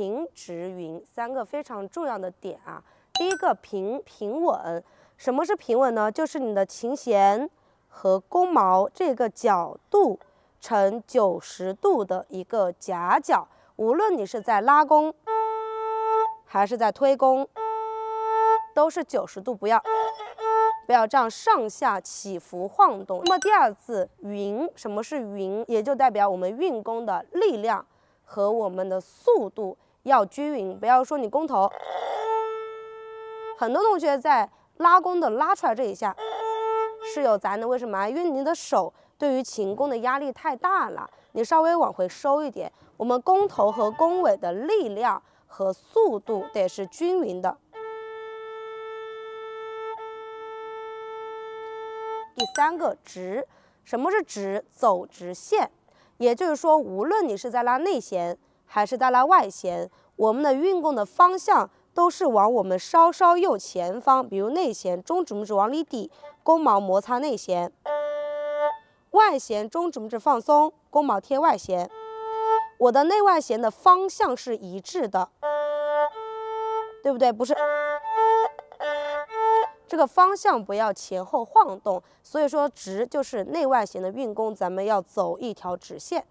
平直匀三个非常重要的点啊。第一个平平稳，什么是平稳呢？就是你的琴弦和弓毛这个角度呈九十度的一个夹角，无论你是在拉弓还是在推弓，都是九十度，不要不要这样上下起伏晃动。那么第二字匀，什么是匀？也就代表我们运弓的力量和我们的速度要均匀，不要说你弓头。很多同学在拉弓的拉出来这一下是有杂的，为什么？因为你的手对于琴弓的压力太大了，你稍微往回收一点，我们弓头和弓尾的力量和速度得是均匀的。第三个直，什么是直？走直线，也就是说，无论你是在拉内弦还是在拉外弦，我们的运弓的方向。都是往我们稍稍右前方，比如内弦，中指拇指往里抵，弓毛摩擦内弦；外弦，中指拇指放松，弓毛贴外弦。我的内外弦的方向是一致的，对不对？不是，这个方向不要前后晃动。所以说直就是内外弦的运弓，咱们要走一条直线。